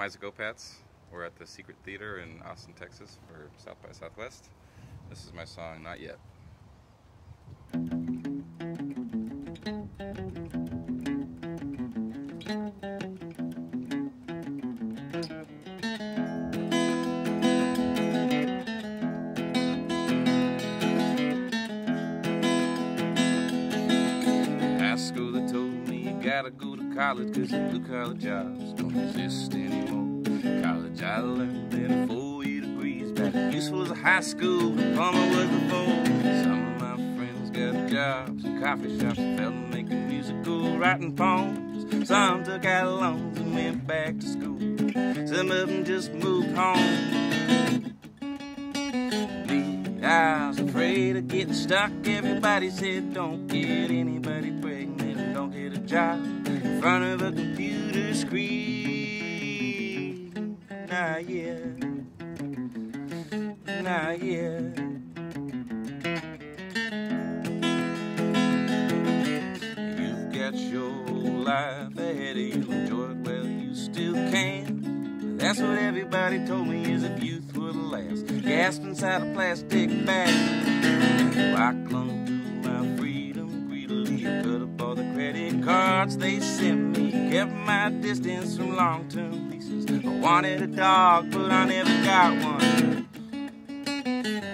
Izaak Opatz. We're at the Sekrit Theater in Austin, Texas for South by Southwest. This is my song, Not Yet. High school they told me you gotta go to college cause the blue collar jobs don't exist anymore. College I learned in four year degrees back useful as a high school diploma was before. Some of my friends got jobs in coffee shops fell making musical writing poems. Some took out loans and went back to school. Some of them just moved home. Me, I was afraid of getting stuck. Everybody said, don't get anybody pregnant don't get a job in front of a screen. Nah, yeah. Nah, yeah. You've got your life ahead of you. Enjoy it while you still can. That's what everybody told me is if youth the last. Gasped inside a plastic bag. I cards they sent me. Kept my distance from long term leases. I wanted a dog, but I never got one.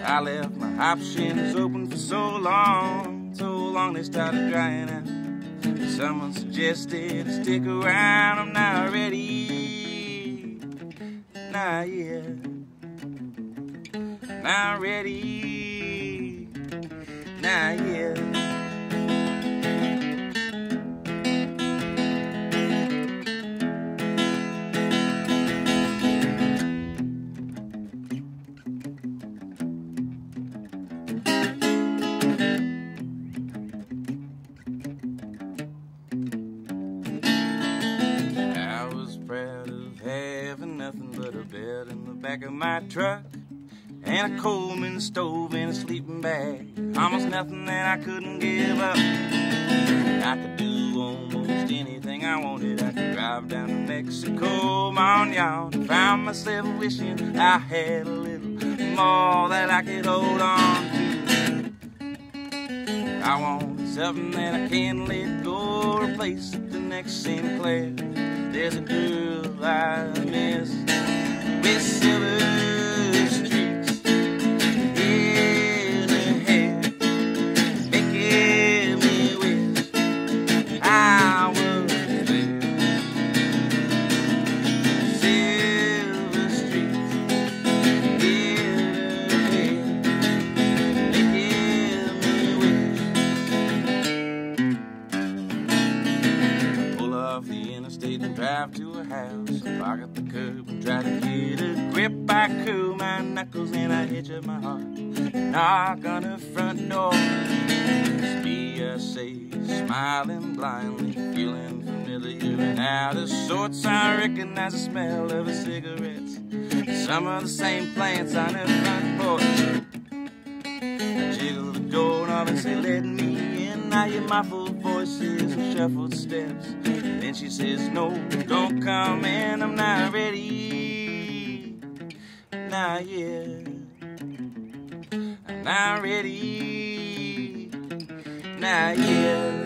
I left my options open for so long, so long they started drying out. Someone suggested to stick around, I'm not ready. Not yet. Not ready. Not yet. Back of my truck and a Coleman stove and a sleeping bag. Almost nothing that I couldn't give up. I could do almost anything I wanted. I could drive down to Mexico, on y'all. Found myself wishing I had a little more that I could hold on to. I want something that I can't let go, replace the next Sinclair. There's a girl house. Park at the curb and try to get a grip. I cool my knuckles and I hitch up my heart. Knock on the front door. Me, smiling blindly, feeling familiar and out of sorts. I recognize the smell of her cigarettes. Some of the same plants on her front porch. I jiggle the doorknob and say, let me in. I hear muffled and shuffled steps. Then she says, no, don't come in. I'm not ready. Not yet. I'm not ready. Not yet.